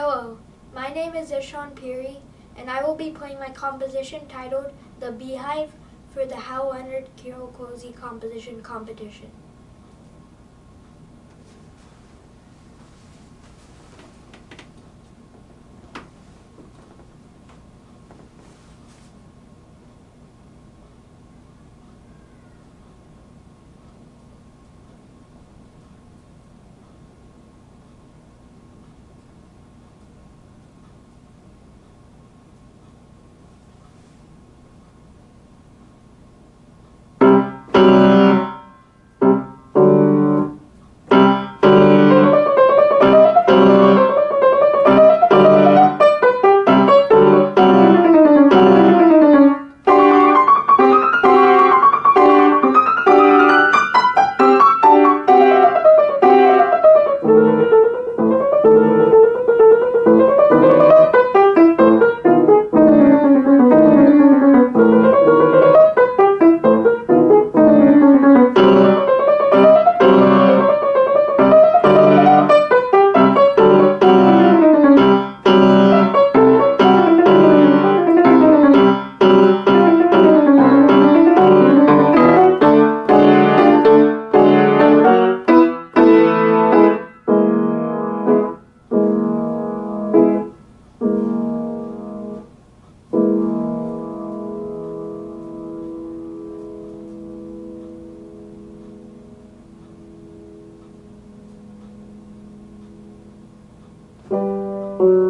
Hello, my name is Ishan Puri, and I will be playing my composition titled The Beehive for the Hal Leonard Carol Klose Composition Competition. Música